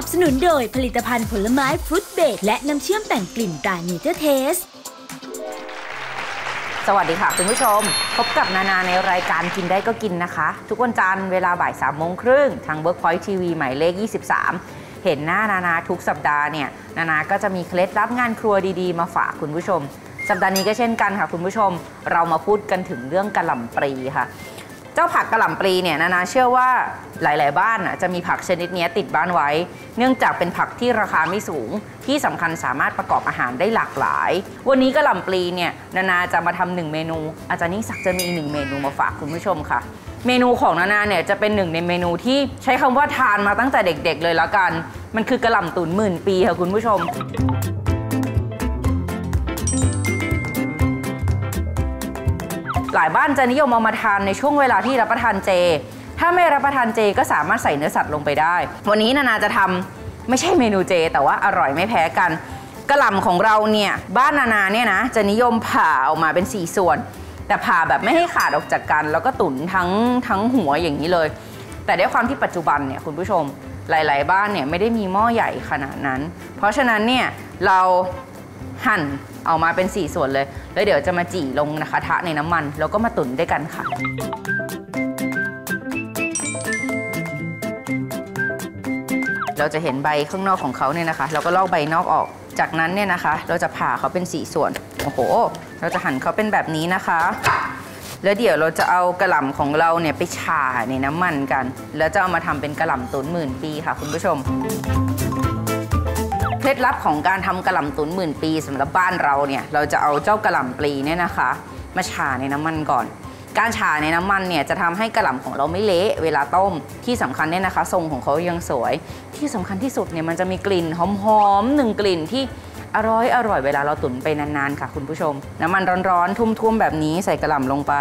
สนับสนุนโดยผลิตภัณฑ์ผลไม้ fruit spread และน้ำเชื่อมแต่งกลิ่นตราเนเจอร์เทส สวัสดีค่ะคุณผู้ชม พบกับนานาในรายการกินได้ก็กินนะคะ ทุกวันจันทร์เวลาบ่าย3ามโมงครึ่งทาง Workpoint TV หมายเลข 23เห็นหน้านานาทุกสัปดาห์เนี่ยนานาก็จะมีเคล็ดลับงานครัวดีๆ มาฝากคุณผู้ชม สัปดาห์นี้ก็เช่นกันค่ะคุณผู้ชม เรามาพูดกันถึงเรื่องกระหล่ำปลีค่ะ เจ้าผักกระหล่ำปลีเนี่ยนานาเชื่อว่าหลาย ๆ บ้านน่ะจะมีผักชนิดนี้ติดบ้านไว้ เนื่องจากเป็นผักที่ราคาไม่สูง ที่สำคัญสามารถประกอบอาหารได้หลากหลาย วันนี้กระหล่ำปลีเนี่ยนานาจะมาทำหนึ่งเมนู อาจารย์นิ่งศักดิ์จะมีอีกหนึ่งเมนูมาฝากคุณผู้ชมค่ะ เมนูของนานาเนี่ยจะเป็นหนึ่งในเมนูที่ใช้คำว่าทานมาตั้งแต่เด็ก ๆ เลยและกัน มันคือกระหล่ำตุ๋นหมื่นปีค่ะคุณผู้ชม หลายบ้านจะนิยมเอามาทานในช่วงเวลาที่รับประทานเจ ถ้าไม่รับประทานเจก็สามารถใส่เนื้อสัตว์ลงไปได้ วันนี้นานาจะทำไม่ใช่เมนูเจ แต่ว่าอร่อยไม่แพ้กันกระหล่ำของเราเนี่ยบ้านนานาเนี่ยนะจะนิยมผ่าออกมาเป็น 4 ส่วน แต่ผ่าแบบไม่ให้ขาดออกจากกัน แล้วก็ตุ๋นทั้งทั้งหัวอย่างนี้เลย แต่ด้วยความที่ปัจจุบันเนี่ยคุณผู้ชมหลาย ๆ บ้านเนี่ยไม่ได้มีหม้อใหญ่ขนาดนั้น เพราะฉะนั้นเนี่ยเราหั่น ออกมาเป็น 4 ส่วนเลย แล้วเดี๋ยวจะมาจี่ลงนะคะทะในน้ำมัน แล้วก็มาตุ๋นด้วยกันค่ะเราจะเห็นใบข้างนอกของเขาเนี่ยนะคะ เราก็ลอกใบนอกออก จากนั้นเนี่ยนะคะ เราจะผ่าเขาเป็น 4 ส่วน โอ้โห เราจะหั่นเขาเป็นแบบนี้นะคะ แล้วเดี๋ยวเราจะเอากระหล่ำของเราเนี่ยไปฉ่าในน้ำมันกัน แล้วจะเอามาทำเป็นกระหล่ำตุ๋นหมื่นปีค่ะคุณผู้ชม ล็ดลับของการทำกระหล่ำตุ๋นหมื่นปีสำหรับบ้านเราเนี่ยเราจะเอาเจ้ากระหล่ำปลีเนี่ยนะคะ มาฉาในน้ำมันก่อน การฉาในน้ำมันเนี่ยจะทำให้กระหล่ำของเราไม่เละเวลาต้มที่สำคัญเนี่ยนะคะ ทรงของเขายังสวย ที่สำคัญที่สุดเนี่ยมันจะมีกลิ่นหอมๆหนึ่งกลิ่นที่อร่อยอร่อยเวลาเราตุ๋นไปนานๆค่ะคุณผู้ชม น้ำมันร้อนๆทุ่มๆแบบนี้ใส่กระหล่ำลงไป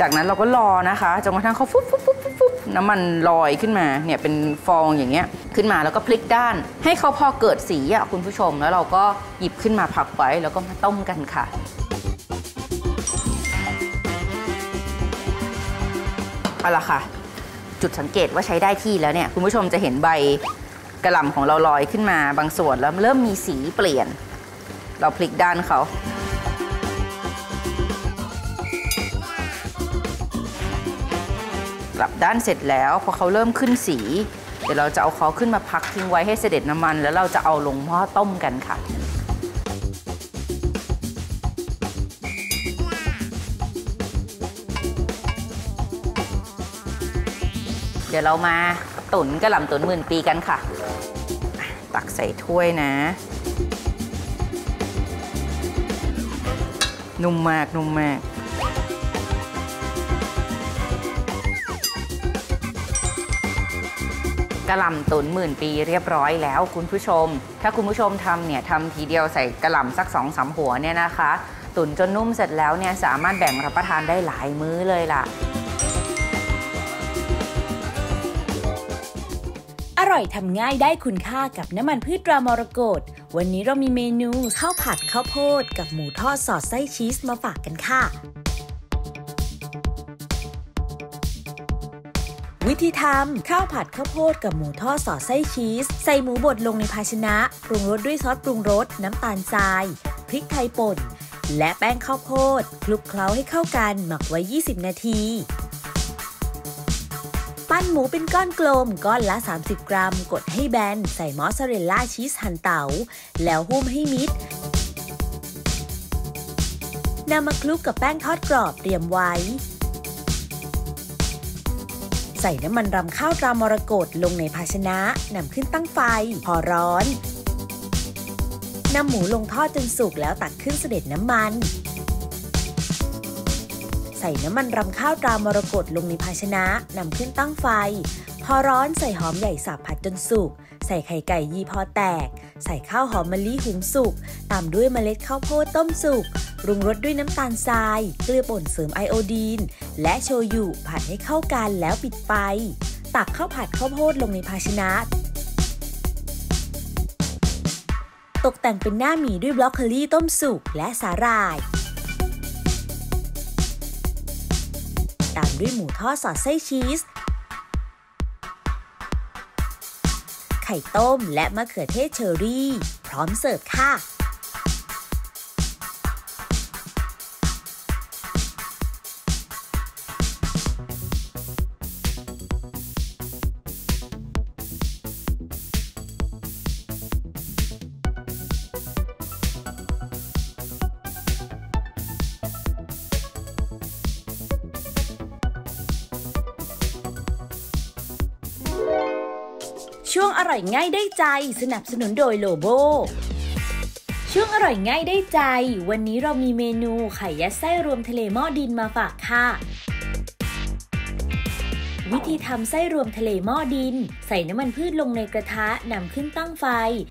จากนั้นเราก็รอนะคะจนกระทั่งเขาฟุบฟุบฟุบฟุบฟุบ น้ำมันลอยขึ้นมาเนี่ยเป็นฟองอย่างเงี้ยขึ้นมาแล้วก็พลิกด้าน ให้เขาพอเกิดสีอะคุณผู้ชม แล้วเราก็หยิบขึ้นมาพักไว้แล้วก็มาต้มกันค่ะเอาละค่ะ จุดสังเกตว่าใช้ได้ที่แล้วเนี่ยคุณผู้ชมจะเห็นใบกระหล่ำของเราลอยขึ้นมาบางส่วนแล้วเริ่มมีสีเปลี่ยน เราพลิกด้านเขา ลับด้านเสร็จแล้วพอเขาเริ่มขึ้นสี เดี๋ยวเราจะเอาเขาขึ้นมาพักทิ้งไว้ให้เสด็จน้ำมัน แล้วเราจะเอาลงหม้อต้มกันค่ะเดี๋ยวเรามาตุ๋นกระหล่ำตุ๋นหมื่นปีกันค่ะอะตักใส่ถ้วยนะ นุ่มมากนุ่มมาก กระหล่ำตุ๋นหมื่นปีเรียบร้อยแล้วคุณผู้ชม ถ้าคุณผู้ชมทำเนี่ยทำทีเดียวใส่กระหล่ำสักสองสามหัวเนี่ยนะคะ ตุ๋นจนนุ่มเสร็จแล้วเนี่ยสามารถแบ่งรับประทานได้หลายมื้อเลยล่ะ อร่อยทำง่ายได้คุณค่ากับน้ำมันพืชตรามรกตวันนี้เรามีเมนูข้าวผัดข้าวโพดกับหมูทอดสอดไส้ชีสมาฝากกันค่ะ วิธีทำข้าวผัดข้าวโพดกับหมูทอดสอดไส้ชีส ใส่หมูบดลงในภาชนะ ปรุงรสด้วยซอสปรุงรส น้ำตาลทราย พริกไทยป่น และแป้งข้าวโพดคลุกเคล้าให้เข้ากันหมักไว้ 20 นาที ปั้นหมูเป็นก้อนกลม ก้อนละ 30 กรัม กดให้แบน ใส่มอสซาเรลล่าชีสหั่นเตา๋า แล้วหุ้มให้มิดนำมาคลุกกับแป้งทอดกรอบเตรียมไว้ ใส่น้ำมันรำข้าวรามรกตลงในภาชนะนำขึ้นตั้งไฟ พอร้อนนำหมูลงทอดจนสุกแล้วตักขึ้นเสด็จน้ำมัน ใส่น้ำมันรำข้าวตรามรกตลงในภาชนะนำขึ้นตั้งไฟ พอร้อนใส่หอมใหญ่สับผัดจนสุก ใส่ไข่ไก่ยีพอแตก ใส่ข้าวหอมมะลิหุงสุก ตามด้วยเมล็ดข้าวโพดต้มสุกปรุงรสด้วยน้ำตาลทราย เกลือป่นเสริมไอโอดีน และโชยุผัดให้เข้ากันแล้วปิดไฟ ตักข้าวผัดข้าวโพดลงในภาชนะ ตกแต่งเป็นหน้าหมีด้วยบล็อกโคลี่ต้มสุกและสาหร่าย ตามด้วยหมูทอดสอดไส้ชีส ไข่ต้มและมะเขือเทศเชอรี่ พร้อมเสิร์ฟค่ะ ช่วงอร่อยง่ายได้ใจสนับสนุนโดยโลโบ ช่วงอร่อยง่ายได้ใจ วันนี้เรามีเมนูไข่ยัดไส้รวมทะเลหม้อดินมาฝากค่ะวิธีทำไส้รวมทะเลหม้อดิน ใส่น้ำมันพืชลงในกระทะนำขึ้นตั้งไฟ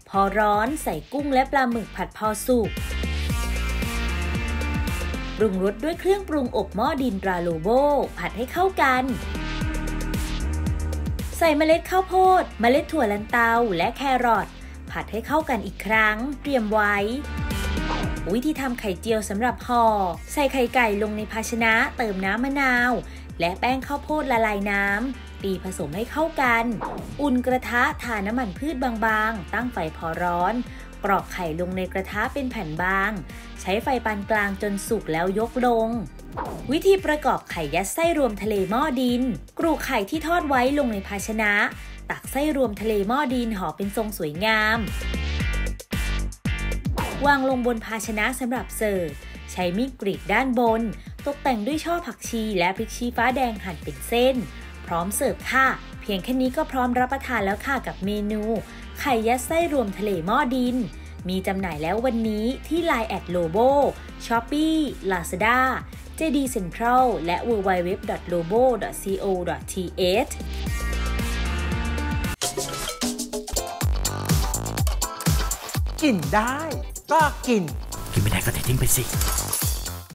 พอร้อนใส่กุ้งและปลาหมึกผัดพอสุกปรุงรสด้วยเครื่องปรุงอบหม้อดินตราโลโบ ผัดให้เข้ากัน ใส่เมล็ดข้าวโพด เมล็ดถั่วลันเตาและแครอทผัดให้เข้ากันอีกครั้ง เตรียมไว้ วิธีทำไข่เจียวสำหรับห่อ ใส่ไข่ไก่ลงในภาชนะเติมน้ำมะนาว และแป้งข้าวโพดละลายน้ำตีผสมให้เข้ากัน อุ่นกระทะทาน้ำมันพืชบางๆ ตั้งไฟพอร้อน กรอกไข่ลงในกระทะเป็นแผ่นบาง ใช้ไฟปานกลางจนสุกแล้วยกลง วิธีประกอบไข่ยัดไส้รวมทะเลหม้อดิน กรูไข่ที่ทอดไว้ลงในภาชนะ ตักไส้รวมทะเลหม้อดินห่อเป็นทรงสวยงาม วางลงบนภาชนะสำหรับเสิร์ฟ ใช้มีดกรีดด้านบน ตกแต่งด้วยช่อผักชีและพริกชี้ฟ้าแดงหั่นเป็นเส้น พร้อมเสิร์ฟค่ะ เพียงแค่นี้ก็พร้อมรับประทานแล้วค่ะกับเมนู ไข่ยัดไส้รวมทะเลหม้อดิน มีจำหน่ายแล้ววันนี้ที่ Line แอดโลโบ Shopee Lazada JD Central และ www.lobo.co.th กินได้ก็กิน กินไม่ได้ก็เททิ้งไปสิ